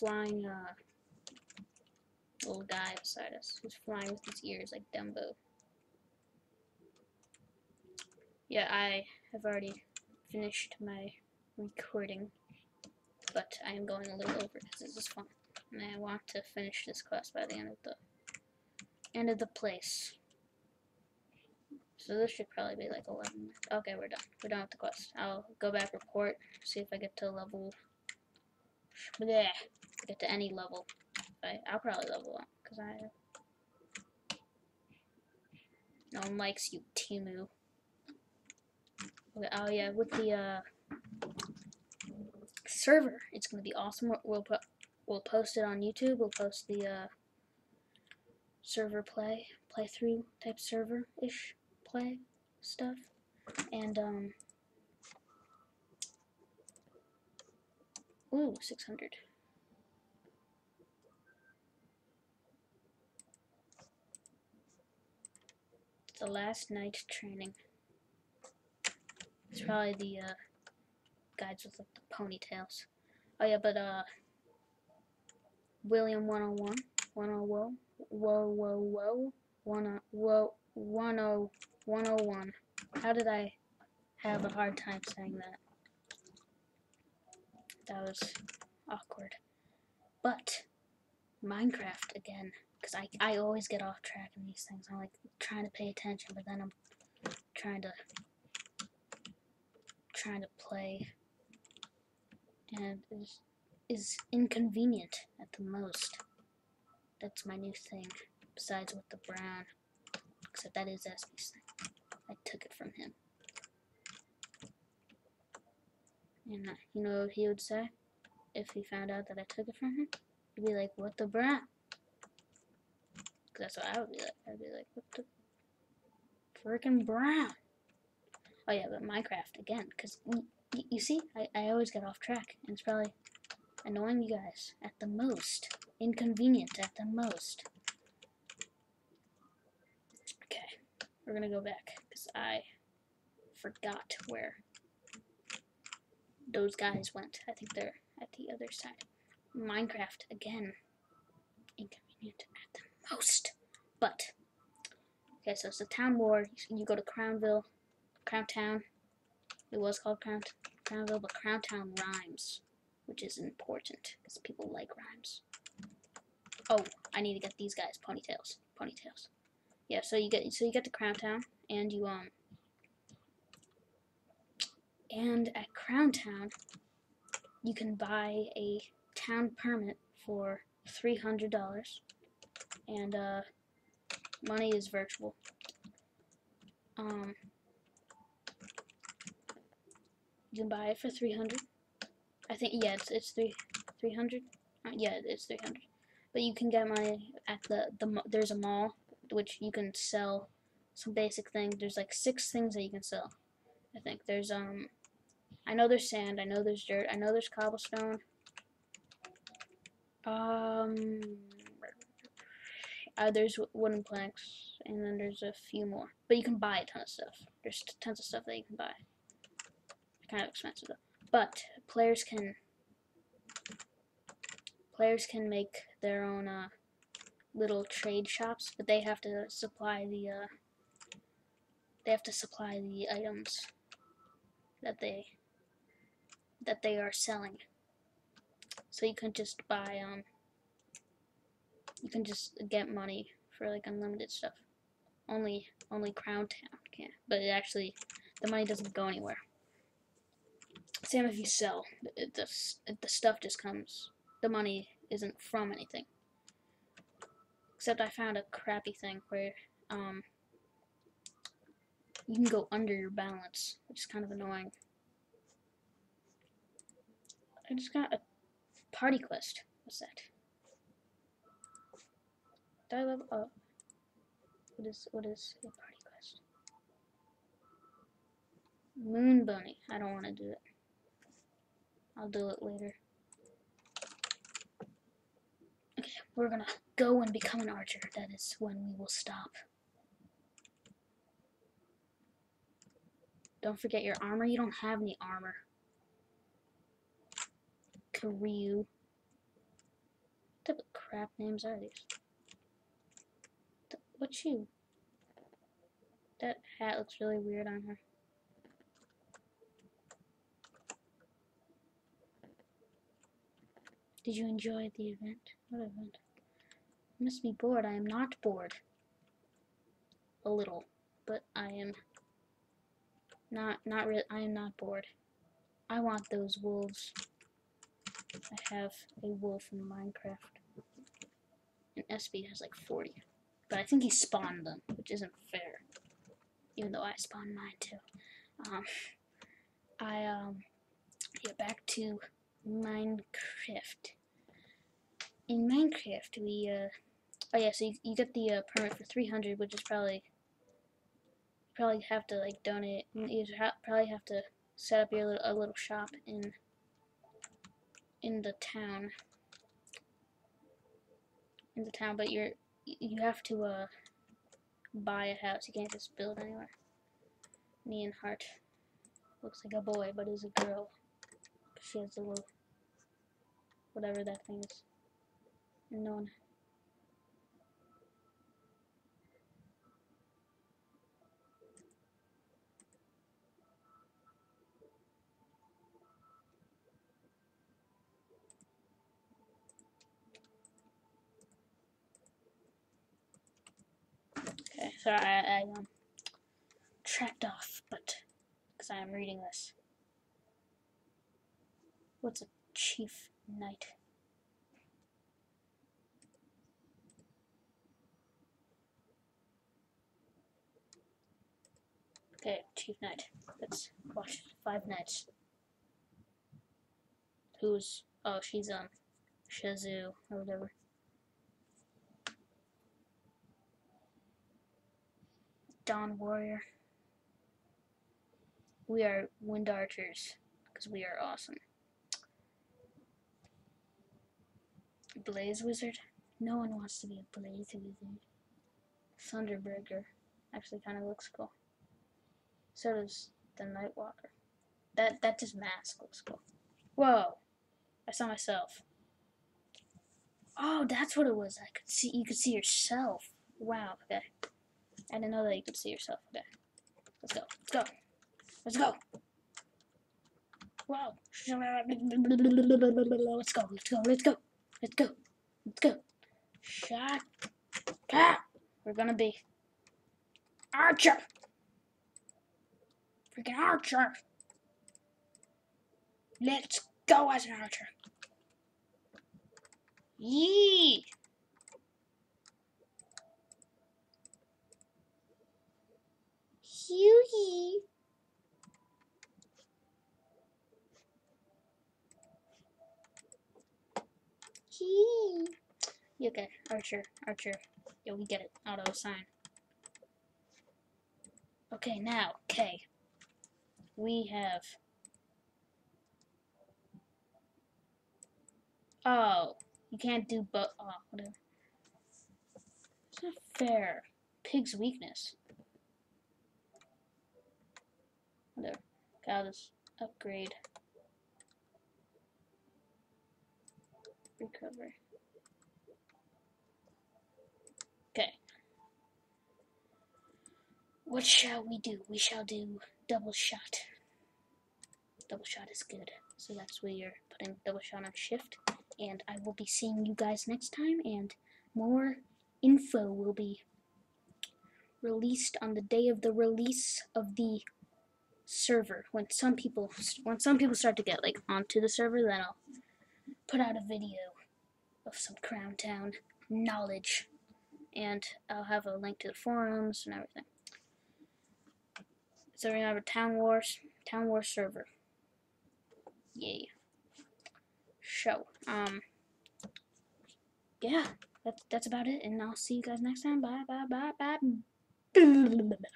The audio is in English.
flying uh little guy beside us who's flying with his ears like Dumbo. Yeah, I have already finished my recording, but I am going a little over because this is fun, and I want to finish this quest by the end of the end of the place. So this should probably be like 11. Okay, we're done. We're done with the quest. I'll go back report, see if I get to level. Yeah, get to any level. I, I'll probably level up, because I... No one likes you, Timu. Okay, oh yeah, with the, uh, server, it's going to be awesome. We'll, put, we'll post it on YouTube. We'll post the, uh, server play, playthrough type server-ish play stuff. And, um, ooh, 600. The last night training. It's probably the uh, guys with like the ponytails. Oh yeah, but uh, William 101, 101, whoa, whoa, whoa, one, whoa, 10, 101. How did I have a hard time saying that? That was awkward. But Minecraft again, because I I always get off track in these things. I'm like trying to pay attention, but then I'm trying to trying to play and is is inconvenient at the most. That's my new thing. Besides with the brown, except that is Espy's thing. I took it from him. And uh, you know what he would say if he found out that I took it from him? He'd be like, "What the brown?" That's what I would be like. I'd be like, "What the freaking brown?" Oh yeah, but Minecraft again, because you, you see, I, I always get off track, and it's probably annoying you guys at the most, inconvenient at the most. Okay, we're gonna go back because I forgot where those guys went. I think they're at the other side. Minecraft again, inconvenient at the most, but okay. So it's the town war. You go to Crownville Crown Town. It was called Crown Crownville, but Crown Town rhymes, which is important because people like rhymes. Oh, I need to get these guys ponytails. Ponytails. Yeah, so you get so you get to Crown Town and you um and at Crown Town you can buy a town permit for three hundred dollars and uh money is virtual. Um You can buy it for 300 I think, yeah, it's, it's three, 300 uh, Yeah, it's 300 But you can get money at the, the, there's a mall, which you can sell some basic things. There's like six things that you can sell. I think there's, um, I know there's sand, I know there's dirt, I know there's cobblestone. Um, uh, there's wooden planks, and then there's a few more. But you can buy a ton of stuff. There's tons of stuff that you can buy kind of expensive though. But players can players can make their own uh, little trade shops, but they have to supply the uh, they have to supply the items that they that they are selling. So you can just buy um you can just get money for like unlimited stuff. Only only Crown Town can, but it actually the money doesn't go anywhere. Same if you sell, it, the, the stuff just comes, the money isn't from anything. Except I found a crappy thing where um, you can go under your balance, which is kind of annoying. I just got a party quest. What's that? Did I level up? What is what is a party quest? Moon bunny. I don't want to do it. I'll do it later. Okay, we're gonna go and become an archer. That is when we will stop. Don't forget your armor. You don't have any armor. Karyu. crap names are these? What's you? That hat looks really weird on her. Did you enjoy the event? What event? You must be bored. I am not bored. A little, but I am not not really. I am not bored. I want those wolves. I have a wolf in Minecraft. And SB has like 40. But I think he spawned them, which isn't fair. Even though I spawned mine too. Um, I, um, yeah, back to Minecraft. In Minecraft, we, uh, oh yeah, so you, you get the uh, permit for 300, which is probably, probably have to, like, donate, you probably have to set up your little, a little shop in, in the town. In the town, but you're, you have to, uh, buy a house. You can't just build anywhere. Neon Heart looks like a boy, but is a girl. She has a little, whatever that thing is. And no one. Okay, so I, I um, tracked off, but because I am reading this. What's a chief knight? Okay, chief knight. Let's watch five knights. Who's oh she's um Shazoo or whatever. Dawn Warrior. We are Wind Archers because we are awesome. Blaze Wizard. No one wants to be a Blaze Wizard. Thunderbreaker actually kind of looks cool. So does the Nightwalker. That that just mask looks cool. Whoa! I saw myself. Oh, that's what it was. I could see. You could see yourself. Wow. Okay. I didn't know that you could see yourself. Okay. Let's go. Let's go. Let's go. Wow. Let's go. Let's go. Let's go. Let's go. Let's go. Shot. Ah! We're gonna be Archer. Freaking Archer. Let's go as an Archer. Yee. Hughie. Hughie. Okay, Archer, Archer. Yeah, we get it. Auto sign. Okay, now, K. We have. Oh, you can't do but. Oh, whatever. It's not fair. Pig's weakness. Got this upgrade. Recover. Okay. What shall we do? We shall do double shot. Double shot is good. So that's where you're putting double shot on shift. And I will be seeing you guys next time. And more info will be released on the day of the release of the server. When some people when some people start to get like onto the server, then I'll put out a video of some Crown Town knowledge. And I'll have a link to the forums and everything. So remember Town Wars, Town Wars server. Yay. Show. Um yeah, that's that's about it and I'll see you guys next time. Bye bye bye bye.